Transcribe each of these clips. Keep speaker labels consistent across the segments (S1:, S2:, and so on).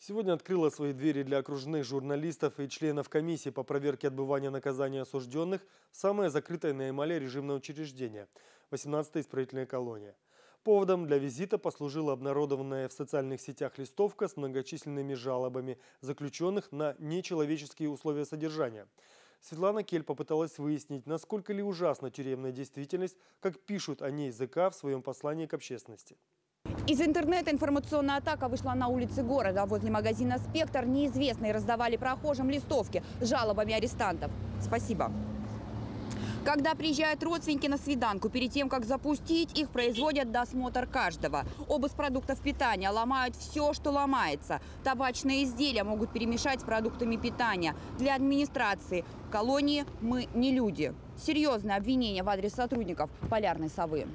S1: Сегодня открыла свои двери для окружных журналистов и членов комиссии по проверке отбывания наказания осужденных самое закрытое на Ямале режимное учреждение – 18-я исправительная колония. Поводом для визита послужила обнародованная в социальных сетях листовка с многочисленными жалобами заключенных на нечеловеческие условия содержания. Светлана Кель попыталась выяснить, насколько ли ужасна тюремная действительность, как пишут о ней ЗК в своем послании к общественности.
S2: Из интернета информационная атака вышла на улицы города. Возле магазина «Спектр» неизвестные раздавали прохожим листовки с жалобами арестантов. Спасибо. Когда приезжают родственники на свиданку, перед тем, как запустить, их производят досмотр каждого. Обыск продуктов питания ломают все, что ломается. Табачные изделия могут перемешать с продуктами питания. Для администрации колонии мы не люди. Серьезное обвинение в адрес сотрудников полярной совы.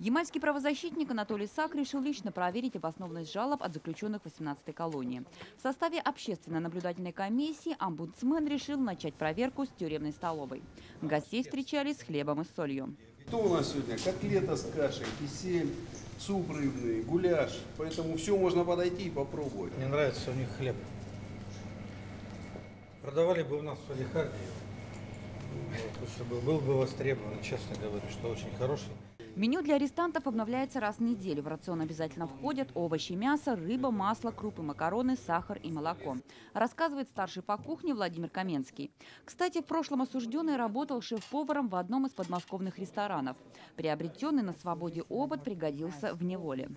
S2: Ямальский правозащитник Анатолий Сак решил лично проверить обоснованность жалоб от заключенных 18-й колонии. В составе общественно-наблюдательной комиссии омбудсмен решил начать проверку с тюремной столовой. Гостей встречали с хлебом и солью.
S3: Что у нас сегодня? Котлета с кашей, кисель, суп рыбный, гуляш. Поэтому все можно подойти и попробовать.
S4: Мне нравится у них хлеб. Продавали бы у нас в Алихарде, был бы востребован, честно говоря, что очень хороший.
S2: Меню для арестантов обновляется раз в неделю. В рацион обязательно входят овощи, мясо, рыба, масло, крупы, макароны, сахар и молоко. Рассказывает старший по кухне Владимир Каменский. Кстати, в прошлом осужденный работал шеф-поваром в одном из подмосковных ресторанов. Приобретенный на свободе опыт пригодился в неволе.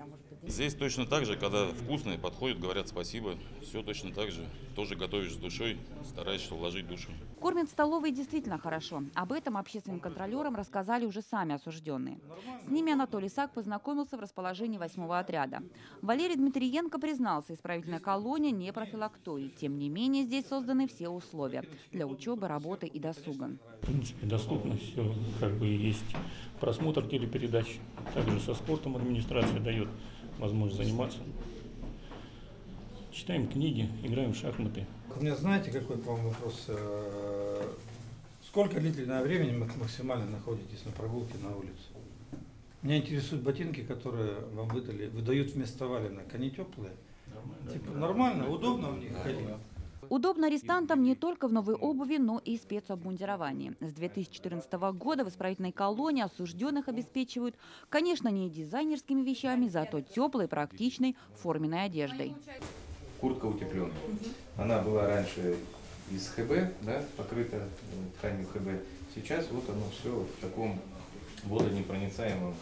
S5: Здесь точно так же, когда вкусные подходят, говорят спасибо. Все точно так же. Тоже готовишь с душой, стараешься вложить душу.
S2: Кормят в столовой действительно хорошо. Об этом общественным контролерам рассказали уже сами осужденные. С ними Анатолий Сак познакомился в расположении восьмого отряда. Валерий Дмитриенко признался, исправительная колония не профилактует. Тем не менее, здесь созданы все условия для учебы, работы и досуга.
S6: В принципе, доступно все, как бы есть просмотр телепередач. Также со спортом администрация дает возможность заниматься. Читаем книги, играем в шахматы.
S4: У меня знаете, какой к вам вопрос? Э, Сколько длительное времени вы максимально находитесь на прогулке на улице? Меня интересуют ботинки, которые вам выдали, выдают вместо валенок. Они теплые? Типа нормально, удобно в них ходить?
S2: Удобно арестантам не только в новой обуви, но и спецобмундировании. С 2014 года в исправительной колонии осужденных обеспечивают, конечно, не дизайнерскими вещами, зато теплой, практичной, форменной одеждой.
S7: Куртка утепленная. Она была раньше из ХБ, да, покрыта э, тканью ХБ. Сейчас вот оно все в таком водонепроницаемом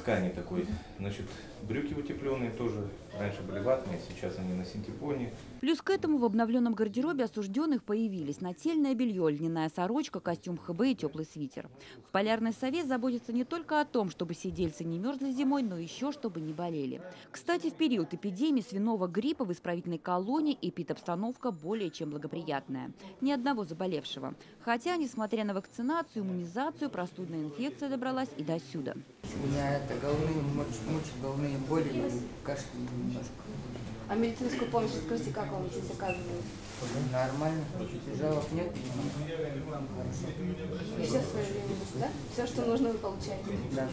S7: ткани такой. Значит, брюки утепленные тоже раньше были ватные, сейчас они на синтепоне.
S2: Плюс к этому в обновленном гардеробе осужденных появились нательное белье, льняная сорочка, костюм ХБ и теплый свитер. В Полярный совет заботится не только о том, чтобы сидельцы не мерзли зимой, но еще чтобы не болели. Кстати, в период эпидемии свиного гриппа в исправительной колонии эпидобстановка более чем благоприятная. Ни одного заболевшего. Хотя, несмотря на вакцинацию, иммунизацию, простудная инфекция добралась и до сюда.
S8: Меня это головные, муч- головные боли кашель немножко.
S9: А медицинскую помощь, скажите, как вам здесь оказывают?
S8: Нормально, жалоб нет.
S9: И все в свое время, да? Все, что нужно, вы получаете?
S8: Да.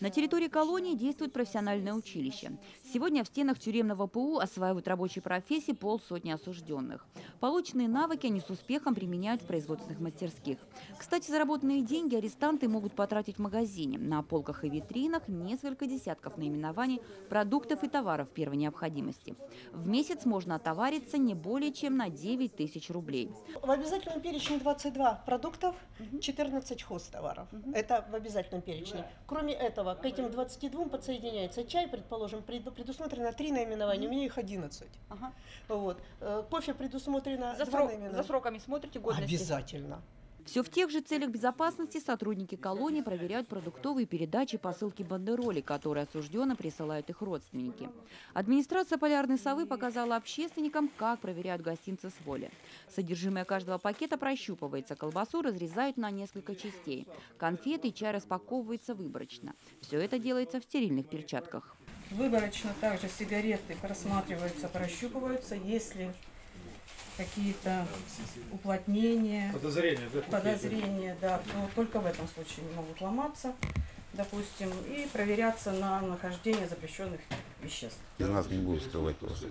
S2: На территории колонии действует профессиональное училище. Сегодня в стенах тюремного ПУ осваивают рабочие профессии полсотни осужденных. Полученные навыки они с успехом применяют в производственных мастерских. Кстати, заработанные деньги арестанты могут потратить в магазине. На полках и витринах несколько десятков наименований продуктов и товаров первой необходимости. В месяц можно отовариться не более чем на 9 тысяч рублей.
S10: В обязательном перечне 22 продуктов, 14 хозтоваров. Это в обязательном перечне. Кроме этого, к этим 22 подсоединяется чай, предположим, пред- предусмотрено 3 наименования, у меня их 11. Вот. Э, Кофе предусмотрено
S2: За,
S10: 2
S2: срок- за сроками смотрите годности?
S10: Обязательно.
S2: Все в тех же целях безопасности сотрудники колонии проверяют продуктовые передачи посылки бандероли, которые осужденно присылают их родственники. Администрация полярной совы показала общественникам, как проверяют гостинцы с воли. Содержимое каждого пакета прощупывается, колбасу разрезают на несколько частей. Конфеты и чай распаковываются выборочно. Все это делается в стерильных перчатках.
S11: Выборочно также сигареты просматриваются, прощупываются, если какие-то уплотнения,
S4: Подозрения, да,
S11: подозрения, да, то только в этом случае они могут ломаться, допустим, и проверяться на нахождение запрещенных веществ.
S12: Из нас не буду скрывать просто.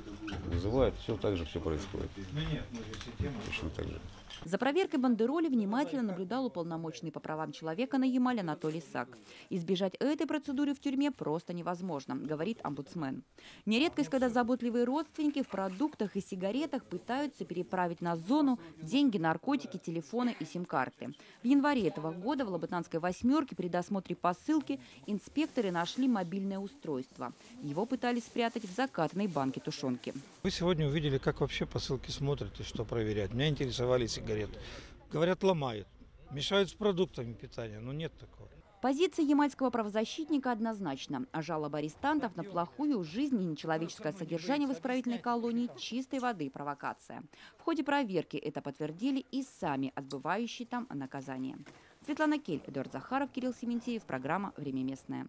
S12: Вызывают, все так же все происходит. Точно так же.
S2: За проверкой бандероли внимательно наблюдал уполномоченный по правам человека на Ямале Анатолий Сак. Избежать этой процедуры в тюрьме просто невозможно, говорит омбудсмен. Не редкость, когда заботливые родственники в продуктах и сигаретах пытаются переправить на зону деньги, наркотики, телефоны и сим-карты. В январе этого года в Лабытанской «восьмерке» при досмотре посылки инспекторы нашли мобильное устройство. Его пытались спрятать в закатанной банке тушенки.
S4: Вы сегодня увидели, как вообще посылки смотрят и что проверяют. Меня интересовали сигареты. Говорят, ломают. Мешают с продуктами питания, но нет такого.
S2: Позиция ямальского правозащитника однозначна. А жалоба арестантов на плохую жизнь и нечеловеческое содержание в исправительной колонии – чистой воды провокация. В ходе проверки это подтвердили и сами отбывающие там наказание. Светлана Кель, Эдуард Захаров, Кирилл Сементьев. Программа «Время местное».